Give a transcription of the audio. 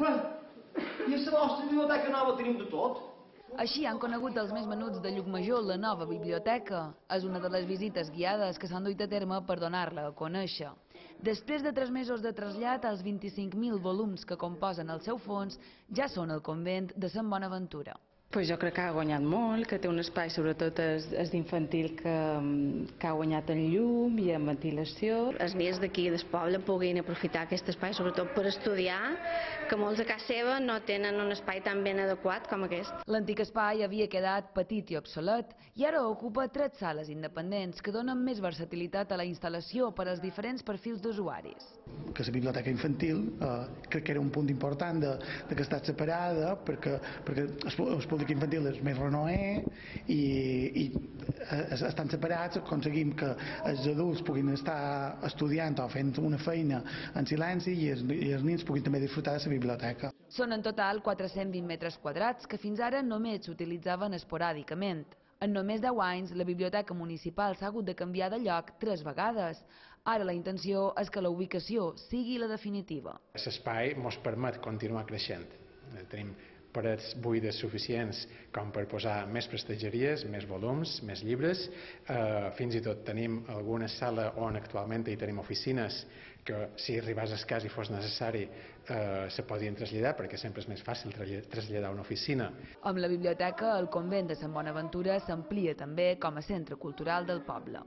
I a la vostra biblioteca nova teniu de tot? Així han conegut els més menuts de Llucmajor la nova biblioteca. És una de les visites guiades que s'han duit a terme per donar-la a conèixer. Després de tres mesos de trasllat, els 25.000 volums que composen el seu fons ja són al convent de Sant Bonaventura. Pues jo crec que ha guanyat molt, que té un espai, sobretot és, és d'infantil, que, que ha guanyat en llum i en ventilació. Els nens d'aquí del poble puguin aprofitar aquest espai, sobretot per estudiar, que molts a casa seva no tenen un espai tan ben adequat com aquest. L'antic espai havia quedat petit i obsolet i ara ocupa tres sales independents que donen més versatilitat a la instal·lació per als diferents perfils d'usuaris. Que la biblioteca infantil eh, crec que era un punt important de, de que està separada perquè, perquè es, es públic infantil és més renoé i, i estan separats, aconseguim que els adults puguin estar estudiant o fent una feina en silenci i els, i els nens puguin també disfrutar de la biblioteca. Són en total 420 metres quadrats que fins ara només s'utilitzaven esporàdicament. En només 10 anys, la biblioteca municipal s'ha hagut de canviar de lloc tres vegades. Ara la intenció és que la ubicació sigui la definitiva. L'espai ens permet continuar creixent. Tenim parets buides suficients com per posar més prestegeries, més volums, més llibres. Eh, fins i tot tenim alguna sala on actualment hi tenim oficines que si arribés al cas i fos necessari eh, se podien traslladar perquè sempre és més fàcil traslladar una oficina. Amb la biblioteca, el convent de Sant Bonaventura s'amplia també com a centre cultural del poble.